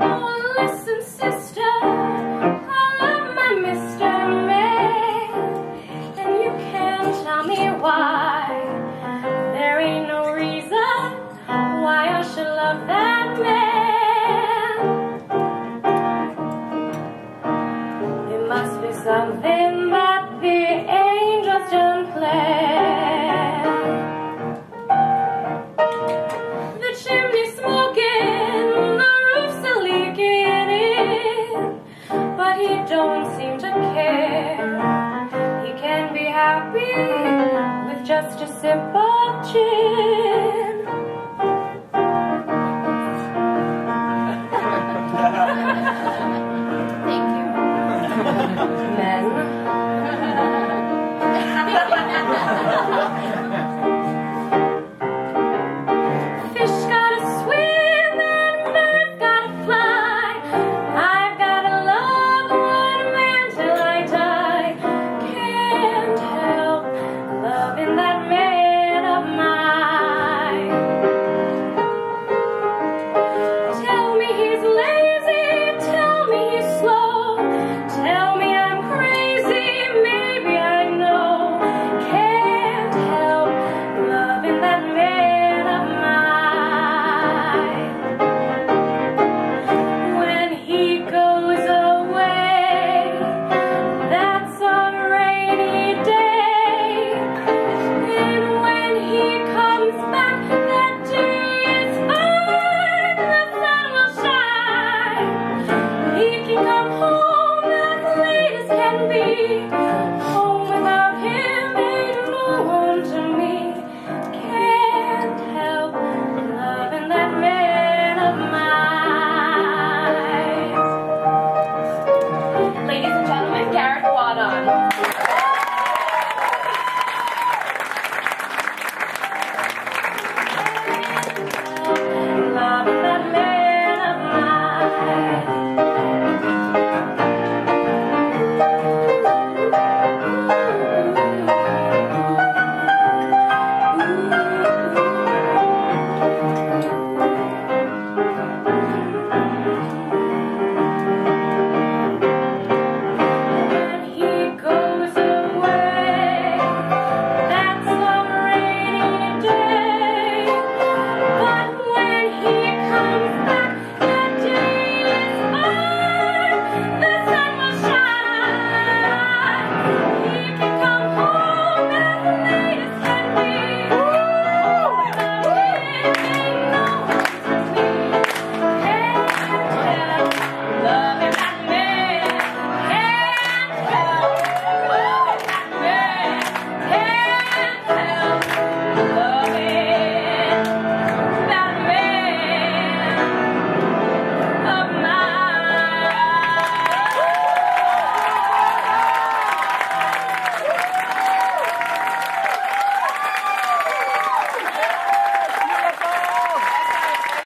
Oh. Thank you. Men.